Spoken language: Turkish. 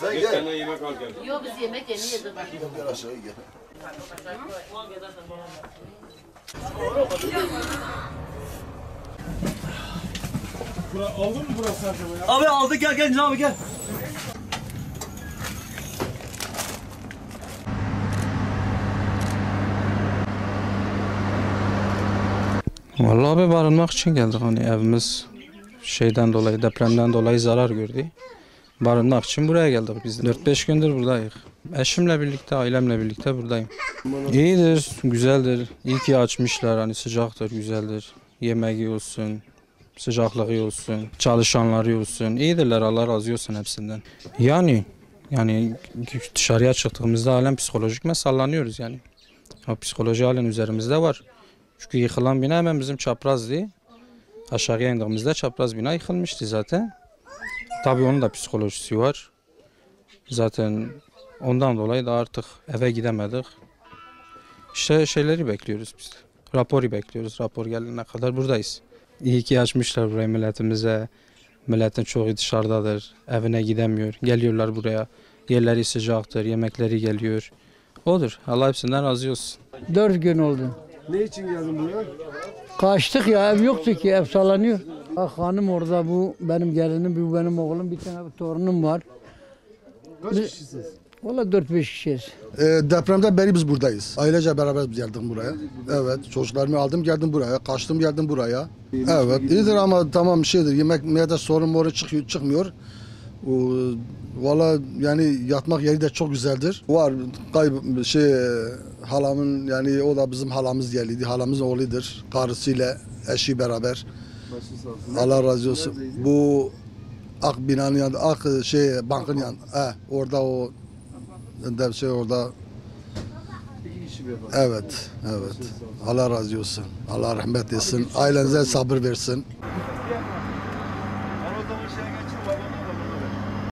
Sen gel. Yok biz yemek yeni yedik. Gel aşağı gel. Abi aldık gel gel abi gel. Vallahi abi barınmak için geldik hani evimiz şeyden dolayı depremden dolayı zarar gördü. Barınmak için buraya geldik biz. 4-5 gündür buradayız. Eşimle birlikte, ailemle birlikte buradayım. İyidir, güzeldir. İyi ki açmışlar hani sıcaktır, güzeldir. Yemeği olsun, sıcaklığı olsun, çalışanları olsun. İyidirler Allah razı olsun hepsinden. Yani yani dışarıya çıktığımızda halen psikolojik sallanıyoruz yani. O psikoloji halen üzerimizde var. Çünkü yıkılan bina hemen bizim çaprazdı. Aşağıya indiğimizde çapraz bina yıkılmıştı zaten. Tabii onun da psikolojisi var. Zaten ondan dolayı da artık eve gidemedik. İşte şeyleri bekliyoruz biz. Raporu bekliyoruz. Rapor gelene kadar buradayız. İyi ki açmışlar burayı milletimize. Milletin çoğu dışarıdadır. Evine gidemiyor. Geliyorlar buraya. Yerleri sıcaktır. Yemekleri geliyor. Odur. Allah hepsinden razı olsun. Dört gün oldu. Ne için geldin buraya? Kaçtık ya ev yoktu ki ev sallanıyor. Hanım orada bu benim gelinim bu benim oğlum bir tane torunum var. Kaç kişisiniz? Valla dört beş kişiyiz. Ee, depremden beri biz buradayız. Ailece beraber biz geldik buraya. Evet, çocuklarımı aldım geldim buraya. Kaçtım geldim buraya. Evet, iyidir ama tamam şeydir. Yemek meyede sorun moru çıkıyor, çıkmıyor. O, Valla yani yatmak yeri de çok güzeldir. Var kayb şey halamın yani o da bizim halamız geliydi. Halamızın oğludur. Karısıyla eşi beraber. Allah razı olsun. Bu Ak binanın yanında, Ak şey bankın yanında. He, orada o şey orada. Evet, evet. Allah razı olsun. Allah rahmet etsin. Ailenize sabır versin.